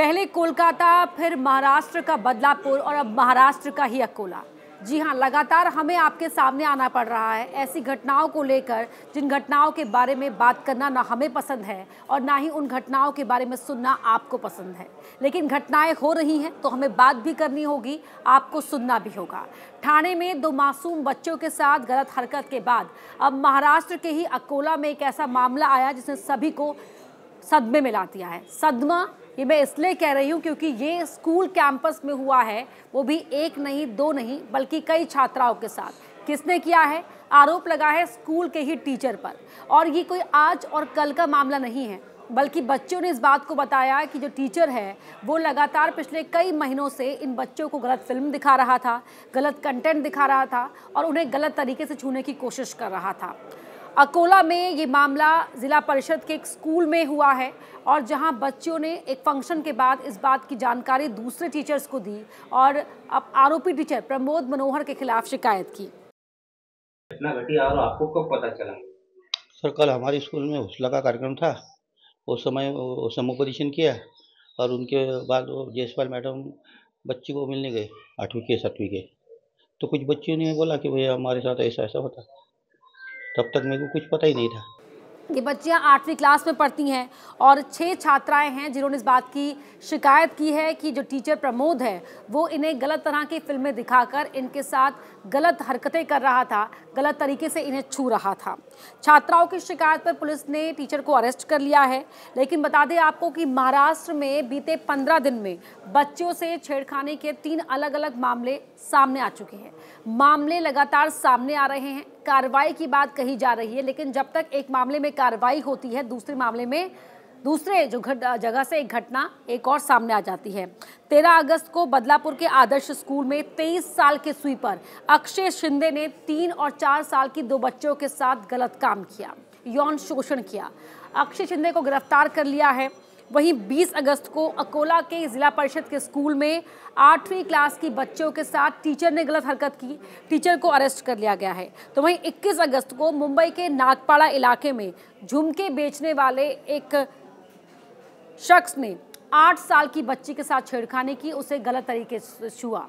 पहले कोलकाता, फिर महाराष्ट्र का बदलापुर और अब महाराष्ट्र का ही अकोला। जी हाँ लगातार हमें आपके सामने आना पड़ रहा है। ऐसी घटनाओं को लेकर, जिन घटनाओं के बारे में बात करना ना हमें पसंद है और ना ही उन घटनाओं के बारे में सुनना आपको पसंद है। लेकिन घटनाएँ हो रही हैं तो हमें बात भी करनी होगी, आपको सुनना भी होगा। ठाणे में दो मासूम बच्चों के साथ गलत हरकत के बाद, अब महाराष्ट्र के ही अकोला में एक ऐसा मामला आया जिसने सभी को सदमे में ला दिया है। सदमा ये मैं इसलिए कह रही हूँ क्योंकि ये स्कूल कैंपस में हुआ है, वो भी एक नहीं, दो नहीं, बल्कि कई छात्राओं के साथ। किसने किया है? आरोप लगा है स्कूल के ही टीचर पर। और ये कोई आज और कल का मामला नहीं है, बल्कि बच्चों ने इस बात को बताया कि जो टीचर है, वो लगातार पिछले कई महीनों से इन बच्चों को गलत फ़िल्म दिखा रहा था, गलत कंटेंट दिखा रहा था और उन्हें गलत तरीके से छूने की कोशिश कर रहा था। अकोला में ये मामला ज़िला परिषद के एक स्कूल में हुआ है और जहाँ बच्चों ने एक फ़ंक्शन के बाद इस बात की जानकारी दूसरे टीचर्स को दी और अब आरोपी टीचर प्रमोद मनोहर के खिलाफ शिकायत की। घटना घटी और आपको कब पता चला? सर कल हमारे स्कूल में हौसला का कार्यक्रम था। उस समय समुपदेशन किया और उनके बाद वो जयसवाल मैडम बच्ची को मिलने गए आठवीं के सातवीं के। तो कुछ बच्चियों ने बोला कि भैया हमारे साथ ऐसा ऐसा होता। तब तक मेरे को कुछ पता ही नहीं था। ये बच्चियाँ आठवीं क्लास में पढ़ती हैं और छह छात्राएँ हैं जिन्होंने इस बात की शिकायत की है कि जो टीचर प्रमोद है, वो इन्हें गलत तरह की फ़िल्में दिखाकर इनके साथ गलत हरकतें कर रहा था, गलत तरीके से इन्हें छू रहा था। छात्राओं की शिकायत पर पुलिस ने टीचर को अरेस्ट कर लिया है, लेकिन बता दें आपको कि महाराष्ट्र में बीते पंद्रह दिन में बच्चों से छेड़खानी के तीन अलग अलग मामले सामने आ चुके हैं। मामले लगातार सामने आ रहे हैं कार्रवाई की बात कही जा रही है, लेकिन जब तक एक मामले में कार्रवाई होती है, दूसरे मामले में, दूसरे जो घट, जगह से एक घटना एक और सामने आ जाती है। तेरह अगस्त को बदलापुर के आदर्श स्कूल में तेईस साल के स्वीपर अक्षय शिंदे ने तीन और चार साल की दो बच्चों के साथ गलत काम किया, यौन शोषण किया। अक्षय शिंदे को गिरफ़्तार कर लिया है। वहीं 20 अगस्त को अकोला के जिला परिषद के स्कूल में आठवीं क्लास की बच्चों के साथ टीचर ने गलत हरकत की। टीचर को अरेस्ट कर लिया गया है। तो वहीं 21 अगस्त को मुंबई के नागपाड़ा इलाके में झुमके बेचने वाले एक शख्स ने आठ साल की बच्ची के साथ छेड़खानी की, उसे गलत तरीके से छुआ।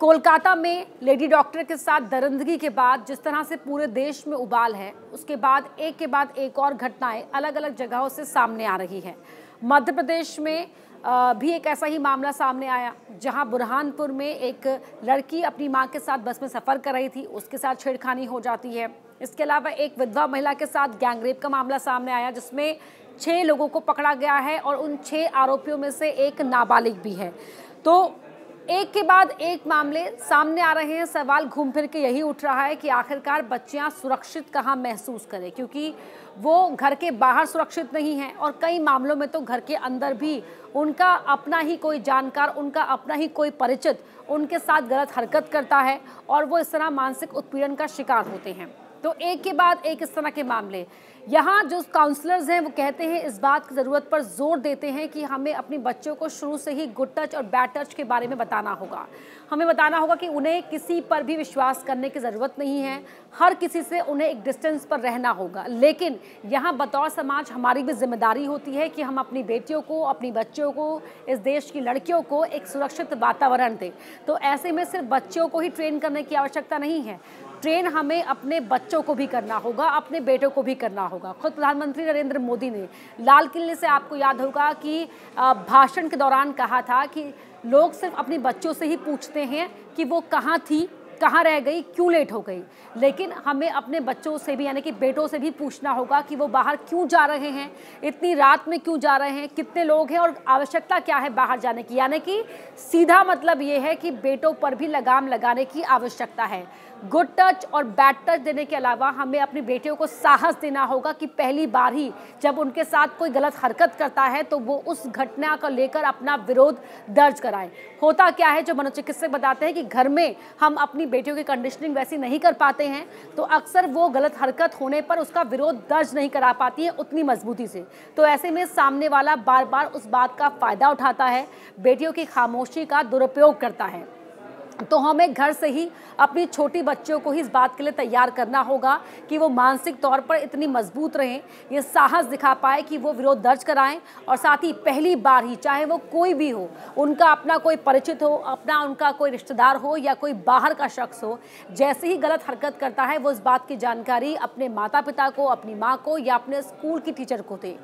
कोलकाता में लेडी डॉक्टर के साथ दरंदगी के बाद जिस तरह से पूरे देश में उबाल है, उसके बाद एक के बाद एक और घटनाएँ अलग अलग जगहों से सामने आ रही हैं। मध्य प्रदेश में भी एक ऐसा ही मामला सामने आया, जहाँ बुरहानपुर में एक लड़की अपनी माँ के साथ बस में सफ़र कर रही थी, उसके साथ छेड़खानी हो जाती है। इसके अलावा एक विधवा महिला के साथ गैंगरेप का मामला सामने आया, जिसमें छः लोगों को पकड़ा गया है और उन छः आरोपियों में से एक नाबालिग भी है। तो एक के बाद एक मामले सामने आ रहे हैं। सवाल घूम फिर के यही उठ रहा है कि आखिरकार बच्चियाँ सुरक्षित कहाँ महसूस करें, क्योंकि वो घर के बाहर सुरक्षित नहीं हैं और कई मामलों में तो घर के अंदर भी उनका अपना ही कोई जानकार, उनका अपना ही कोई परिचित उनके साथ गलत हरकत करता है और वो इस तरह मानसिक उत्पीड़न का शिकार होते हैं। तो एक के बाद एक इस तरह के मामले। यहाँ जो काउंसलर्स हैं, वो कहते हैं, इस बात की ज़रूरत पर ज़ोर देते हैं कि हमें अपने बच्चों को शुरू से ही गुड टच और बैड टच के बारे में बताना होगा। हमें बताना होगा कि उन्हें किसी पर भी विश्वास करने की ज़रूरत नहीं है। हर किसी से उन्हें एक डिस्टेंस पर रहना होगा। लेकिन यहाँ बतौर समाज हमारी भी ज़िम्मेदारी होती है कि हम अपनी बेटियों को, अपनी बच्चों को, इस देश की लड़कियों को एक सुरक्षित वातावरण दें। तो ऐसे में सिर्फ़ बच्चों को ही ट्रेन करने की आवश्यकता नहीं है। ट्रेन हमें अपने बच्चों को भी करना होगा, अपने बेटों को भी करना होगा। खुद प्रधानमंत्री नरेंद्र मोदी ने लाल किले से आपको याद होगा कि भाषण के दौरान कहा था कि लोग सिर्फ़ अपने बच्चों से ही पूछते हैं कि वो कहाँ थी, कहाँ रह गई, क्यों लेट हो गई। लेकिन हमें अपने बच्चों से भी, यानी कि बेटों से भी पूछना होगा कि वो बाहर क्यों जा रहे हैं, इतनी रात में क्यों जा रहे हैं, कितने लोग हैं और आवश्यकता क्या है बाहर जाने की। यानी कि सीधा मतलब ये है कि बेटों पर भी लगाम लगाने की आवश्यकता है। गुड टच और बैड टच देने के अलावा हमें अपनी बेटियों को साहस देना होगा कि पहली बार ही जब उनके साथ कोई गलत हरकत करता है तो वो उस घटना को लेकर अपना विरोध दर्ज कराएँ। होता क्या है, जो मनोचिकित्सक बताते हैं कि घर में हम अपनी बेटियों की कंडीशनिंग वैसी नहीं कर पाते हैं तो अक्सर वो गलत हरकत होने पर उसका विरोध दर्ज नहीं करा पाती है उतनी मजबूती से। तो ऐसे में सामने वाला बार बार उस बात का फ़ायदा उठाता है, बेटियों की खामोशी का दुरुपयोग करता है। तो हमें घर से ही अपनी छोटी बच्चियों को ही इस बात के लिए तैयार करना होगा कि वो मानसिक तौर पर इतनी मज़बूत रहें, ये साहस दिखा पाए कि वो विरोध दर्ज कराएँ और साथ ही पहली बार ही, चाहे वो कोई भी हो, उनका अपना कोई परिचित हो, अपना उनका कोई रिश्तेदार हो या कोई बाहर का शख्स हो, जैसे ही गलत हरकत करता है, वो इस बात की जानकारी अपने माता पिता को, अपनी माँ को या अपने स्कूल की टीचर को दे।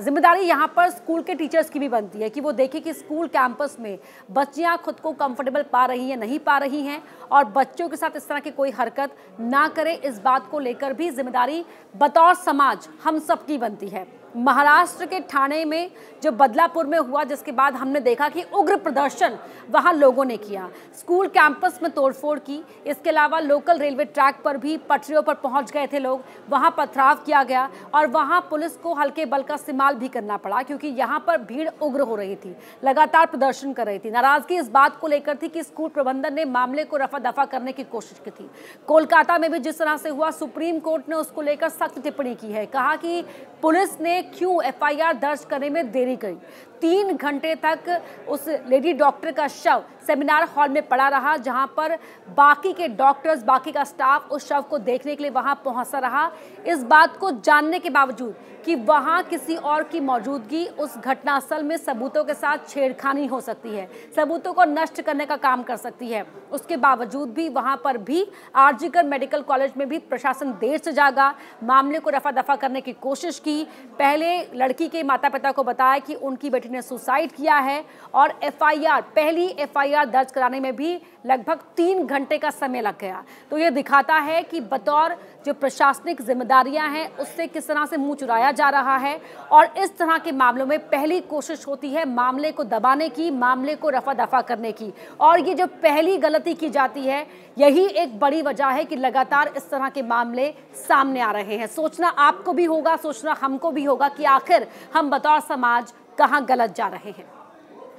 ज़िम्मेदारी यहाँ पर स्कूल के टीचर्स की भी बनती है कि वो देखे कि स्कूल कैंपस में बच्चियाँ खुद को कंफर्टेबल पा रही हैं, नहीं पा रही हैं, और बच्चों के साथ इस तरह की कोई हरकत ना करें। इस बात को लेकर भी ज़िम्मेदारी बतौर समाज हम सबकी बनती है। महाराष्ट्र के ठाणे में, जो बदलापुर में हुआ, जिसके बाद हमने देखा कि उग्र प्रदर्शन वहाँ लोगों ने किया। स्कूल कैंपस में तोड़फोड़ की। इसके अलावा लोकल रेलवे ट्रैक पर भी पटरियों पर पहुँच गए थे लोग। वहाँ पथराव किया गया और वहाँ पुलिस को हल्के बल का इस्तेमाल भी करना पड़ा, क्योंकि यहाँ पर भीड़ उग्र हो रही थी। लगातार प्रदर्शन कर रही थी। नाराज़गी इस बात को लेकर थी कि स्कूल प्रबंधन ने मामले को रफा दफ़ा करने की कोशिश की थी। कोलकाता में भी जिस तरह से हुआ, सुप्रीम कोर्ट ने उसको लेकर सख्त टिप्पणी की है। कहा कि पुलिस ने क्यों एफआईआर दर्ज करने में देरी करी? तीन घंटे तक उस लेडी डॉक्टर का शव सेमिनार हॉल में पड़ा रहा, जहाँ पर बाकी के डॉक्टर्स, बाकी का स्टाफ उस शव को देखने के लिए वहाँ पहुँचा रहा। इस बात को जानने के बावजूद कि वहाँ किसी और की मौजूदगी उस घटनास्थल में सबूतों के साथ छेड़खानी हो सकती है, सबूतों को नष्ट करने का काम कर सकती है। उसके बावजूद भी वहाँ पर भी आरजीकर मेडिकल कॉलेज में भी प्रशासन देर से जागा, मामले को रफा दफ़ा करने की कोशिश की। पहले लड़की के माता पिता को बताया कि उनकी बेटी ने सुसाइड किया है और एफआईआर, पहली एफआईआर दर्ज कराने में भी लगभग तीन घंटे का समय लग गया। तो ये दिखाता है कि बतौर जो प्रशासनिक जिम्मेदारियाँ हैं, उससे किस तरह से मुँह चुराया जा रहा है और इस तरह के मामलों में पहली कोशिश होती है मामले को दबाने की, मामले को रफा दफ़ा करने की। और ये जो पहली गलती की जाती है, यही एक बड़ी वजह है कि लगातार इस तरह के मामले सामने आ रहे हैं। सोचना आपको भी होगा, सोचना हमको भी होगा कि आखिर हम बतौर समाज कहाँ गलत जा रहे हैं।